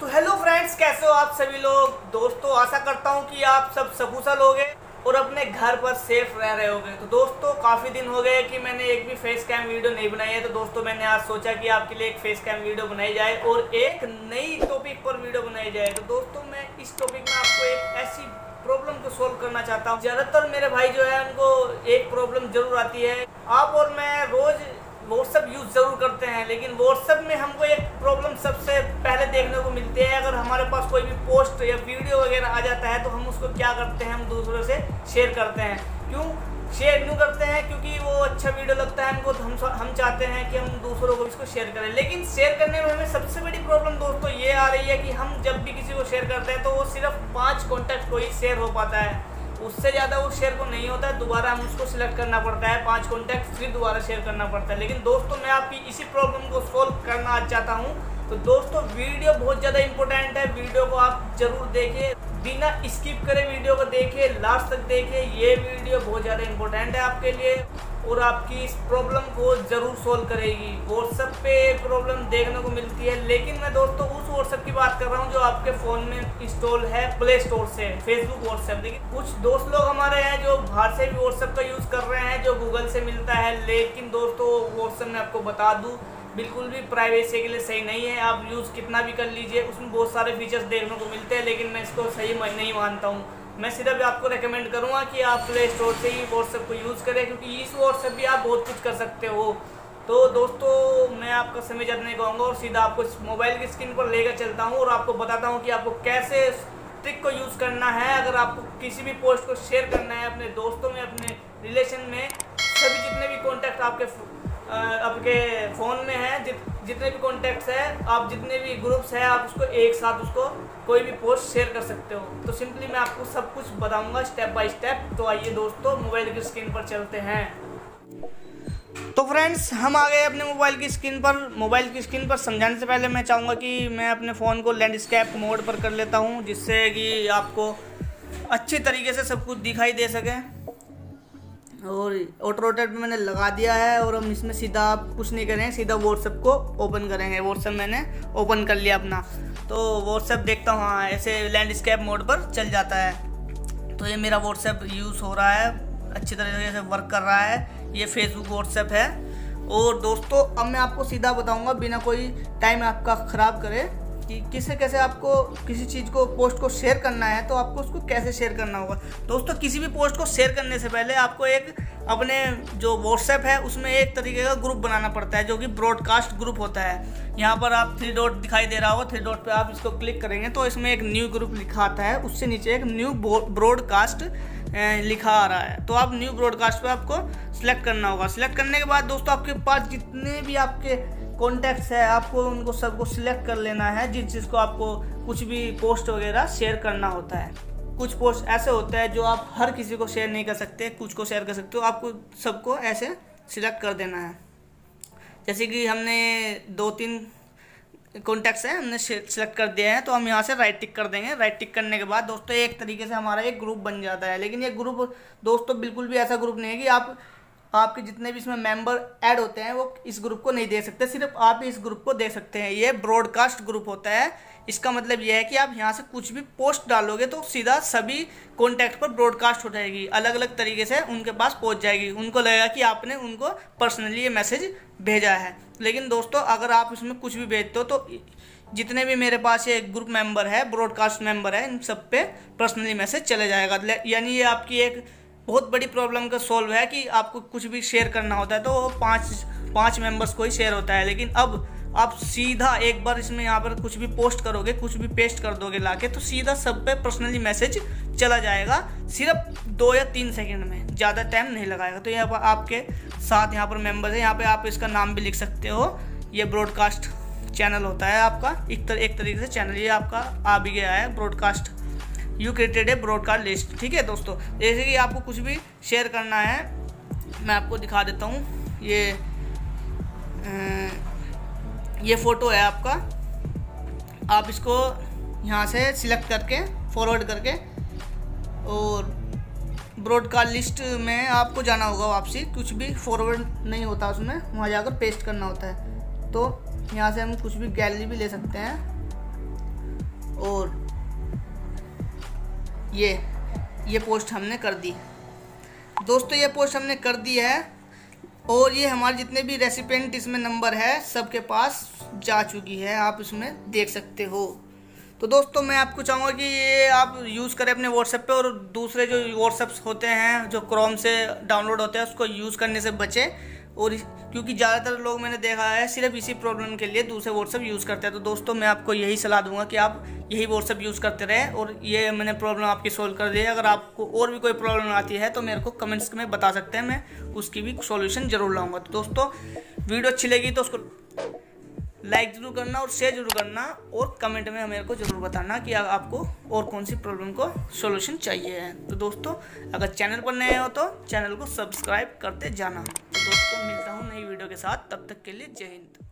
तो hello friends कैसे हो आप सभी लोग? दोस्तों, आशा करता हूँ कि आप सब सकुशल होगे और अपने घर पर सेफ़ रह रहे होगे तो दोस्तों, काफ़ी दिन हो गए कि मैंने एक भी फेस कैम वीडियो नहीं बनाई है। तो दोस्तों, मैंने आज सोचा कि आपके लिए एक फेस कैम वीडियो बनाई जाए और एक नई टॉपिक पर वीडियो बनाई जाए। तो दोस्तों, मैं इस टॉपिक में आपको एक ऐसी प्रॉब्लम को सोल्व करना चाहता हूँ। ज़्यादातर मेरे भाई जो है, उनको एक प्रॉब्लम ज़रूर आती है। आप और मैं रोज़ व्हाट्सअप यूज़ ज़रूर करते हैं, लेकिन व्हाट्सअप में हमको एक प्रॉब्लम सबसे पहले देखने को मिलती है। अगर हमारे पास कोई भी पोस्ट या वीडियो वगैरह आ जाता है तो हम उसको क्या करते हैं, हम दूसरों से शेयर करते हैं। क्यों? शेयर क्यों करते हैं? क्योंकि वो अच्छा वीडियो लगता है हमको तो हम हम चाहते हैं कि हम दूसरों को इसको शेयर करें। लेकिन शेयर करने में हमें सबसे बड़ी प्रॉब्लम दोस्तों ये आ रही है कि हम जब भी किसी को शेयर करते हैं तो वो सिर्फ़ पाँच कॉन्टैक्ट को ही शेयर हो पाता है। उससे ज़्यादा वो शेयर को नहीं होता है, दोबारा हम उसको सिलेक्ट करना पड़ता है, पाँच कॉन्टैक्ट फिर दोबारा शेयर करना पड़ता है। लेकिन दोस्तों, मैं आपकी इसी प्रॉब्लम को सॉल्व करना चाहता हूँ। तो दोस्तों वीडियो बहुत ज़्यादा इंपॉर्टेंट है। वीडियो को आप ज़रूर देखें। बिना स्किप करें वीडियो को देखें। लास्ट तक देखें। ये वीडियो बहुत ज़्यादा इंपॉर्टेंट है आपके लिए। और आपकी इस प्रॉब्लम को ज़रूर सोल्व करेगी। व्हाट्सएप पे प्रॉब्लम देखने को मिलती है, लेकिन मैं दोस्तों उस व्हाट्सएप की बात कर रहा हूँ जो आपके फ़ोन में इंस्टॉल है प्ले स्टोर से फेसबुक व्हाट्सएप लेकिन कुछ दोस्त लोग हमारे हैं जो बाहर से भी व्हाट्सएप का यूज़ कर रहे हैं, जो गूगल से मिलता है, लेकिन दोस्तों व्हाट्सएप मैं आपको बता दूँ, बिल्कुल भी प्राइवेसी के लिए सही नहीं है। आप यूज़ कितना भी कर लीजिए, उसमें बहुत सारे फीचर्स देखने को मिलते हैं, लेकिन मैं इसको सही नहीं मानता हूँ। मैं सिर्फ़ आपको रिकमेंड करूँगा कि आप प्ले स्टोर से ही व्हाट्सएप को यूज़ करें, क्योंकि इस व्हाट्सएप भी आप बहुत कुछ कर सकते हो। तो दोस्तों, मैं आपका समय नहीं कहूँगा और सीधा आपको मोबाइल की स्क्रीन पर लेकर चलता हूँ और आपको बताता हूँ कि आपको कैसे ट्रिक को यूज़ करना है। अगर आपको किसी भी पोस्ट को शेयर करना है अपने दोस्तों में, अपने रिलेशन में, सभी जितने भी कॉन्टैक्ट आपके आपके फ़ोन में है जित, जितने भी कॉन्टैक्ट्स हैं आप जितने भी ग्रुप्स हैं आप उसको एक साथ उसको कोई भी पोस्ट शेयर कर सकते हो। तो सिंपली मैं आपको सब कुछ बताऊँगा स्टेप बाय स्टेप तो आइए दोस्तों मोबाइल की स्क्रीन पर चलते हैं। तो फ्रेंड्स हम आ गए अपने मोबाइल की स्क्रीन पर। मोबाइल की स्क्रीन पर समझाने से पहले मैं चाहूँगा कि मैं अपने फ़ोन को लैंडस्केप मोड पर कर लेता हूँ जिससे कि आपको अच्छी तरीके से सब कुछ दिखाई दे सके। और ऑटो रोटेट पे मैंने लगा दिया है और हम इसमें सीधा कुछ नहीं करेंगे सीधा व्हाट्सएप को ओपन करेंगे। व्हाट्सएप मैंने ओपन कर लिया अपना। तो व्हाट्सएप देखता हूँ हाँ ऐसे लैंडस्केप मोड पर चल जाता है। तो ये मेरा व्हाट्सएप यूज़ हो रहा है, अच्छी तरीके से वर्क कर रहा है। ये फेसबुक व्हाट्सएप है। और दोस्तों, अब मैं आपको सीधा बताऊँगा, बिना कोई टाइम आपका ख़राब करे। कि किसे कैसे आपको किसी चीज़ को पोस्ट को शेयर करना है तो आपको उसको कैसे शेयर करना होगा। दोस्तों, किसी भी पोस्ट को शेयर करने से पहले आपको एक अपने जो व्हाट्सएप है, उसमें एक तरीके का ग्रुप बनाना पड़ता है, जो कि ब्रॉडकास्ट ग्रुप होता है। यहाँ पर आप थ्री डॉट दिखाई दे रहा होगा थ्री डॉट पे आप इसको क्लिक करेंगे तो इसमें एक न्यू ग्रुप लिखा आता है, उससे नीचे एक न्यू ब्रॉडकास्ट लिखा आ रहा है। तो आप न्यू ब्रॉडकास्ट पर आपको सिलेक्ट करना होगा। सिलेक्ट करने के बाद दोस्तों, आपके पास जितने भी आपके कॉन्टैक्ट्स है, आपको उनको सबको सिलेक्ट कर लेना है, जिस चीज़ को आपको कुछ भी पोस्ट वगैरह शेयर करना होता है। कुछ पोस्ट ऐसे होते हैं जो आप हर किसी को शेयर नहीं कर सकते, कुछ को शेयर कर सकते हो, आपको सबको ऐसे सिलेक्ट कर देना है। जैसे कि हमने दो तीन कॉन्टैक्ट्स हैं, हमने सिलेक्ट कर दिया है तो हम यहाँ से राइट टिक कर देंगे। राइट टिक करने के बाद दोस्तों, एक तरीके से हमारा एक ग्रुप बन जाता है। लेकिन ये ग्रुप दोस्तों बिल्कुल भी ऐसा ग्रुप नहीं है कि आप आपके जितने भी इसमें मेंबर ऐड होते हैं, वो इस ग्रुप को नहीं दे सकते, सिर्फ़ आप ही इस ग्रुप को दे सकते हैं। ये ब्रॉडकास्ट ग्रुप होता है। इसका मतलब ये है कि आप यहाँ से कुछ भी पोस्ट डालोगे तो सीधा सभी कॉन्टैक्ट पर ब्रॉडकास्ट हो जाएगी। अलग अलग तरीके से उनके पास पहुँच जाएगी। उनको लगेगा कि आपने उनको पर्सनली ये मैसेज भेजा है। लेकिन दोस्तों, अगर आप इसमें कुछ भी भेजते हो तो जितने भी मेरे पास ये ग्रुप मेंबर है ब्रॉडकास्ट मेंबर है, इन सब पे पर्सनली मैसेज चले जाएगा। यानी ये आपकी एक बहुत बड़ी प्रॉब्लम का सॉल्व है कि आपको कुछ भी शेयर करना होता है तो पाँच पाँच मेंबर्स को ही शेयर होता है। लेकिन अब आप सीधा एक बार इसमें यहाँ पर कुछ भी पोस्ट करोगे कुछ भी पेस्ट कर दोगे लाके तो सीधा सब पे पर्सनली मैसेज चला जाएगा सिर्फ़ दो या तीन सेकंड में। ज़्यादा टाइम नहीं लगाएगा। तो यहाँ पर आपके साथ यहाँ पर मेंबर्स हैं यहाँ पे आप इसका नाम भी लिख सकते हो। ये ब्रॉडकास्ट चैनल होता है आपका एक तर, एक तरीके से चैनल ये आपका आ भी गया है broadcast you created a broadcast list ठीक है दोस्तों? जैसे कि आपको कुछ भी शेयर करना है, मैं आपको दिखा देता हूँ। ये ये फ़ोटो है आपका। आप इसको यहाँ से सिलेक्ट करके फॉरवर्ड करके, और ब्रॉडकास्ट लिस्ट में आपको जाना होगा वापसी। कुछ भी फॉरवर्ड नहीं होता उसमें, वहाँ जाकर पेस्ट करना होता है। तो यहाँ से हम कुछ भी गैलरी भी ले सकते हैं। और ये ये पोस्ट हमने कर दी। दोस्तों, ये पोस्ट हमने कर दी है और ये हमारे जितने भी रेसिपेंट इसमें नंबर है, सबके पास जा चुकी है। आप इसमें देख सकते हो। तो दोस्तों, मैं आपको चाहूँगा कि ये आप यूज़ करें अपने व्हाट्सएप पे और दूसरे जो व्हाट्सएप्स होते हैं, जो क्रोम से डाउनलोड होते हैं, उसको यूज़ करने से बचें। और क्योंकि ज़्यादातर लोग मैंने देखा है सिर्फ़ इसी प्रॉब्लम के लिए दूसरे व्हाट्सअप यूज़ करते हैं। तो दोस्तों, मैं आपको यही सलाह दूँगा कि आप यही व्हाट्सएप यूज़ करते रहें और ये मैंने प्रॉब्लम आपकी सोल्व कर दी है। अगर आपको और भी कोई प्रॉब्लम आती है तो मेरे को कमेंट्स में बता सकते हैं। मैं उसकी भी सोल्यूशन ज़रूर लाऊँगा। तो दोस्तों वीडियो अच्छी लगी तो उसको लाइक ज़रूर करना और शेयर ज़रूर करना और कमेंट में मेरे को ज़रूर बताना कि आपको और कौन सी प्रॉब्लम को सोल्यूशन चाहिए तो दोस्तों, अगर चैनल पर नए हो तो चैनल को सब्सक्राइब करते जाना। तो मिलता हूँ नई वीडियो के साथ तब तक के लिए जय हिंद।